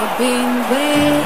I've been waiting.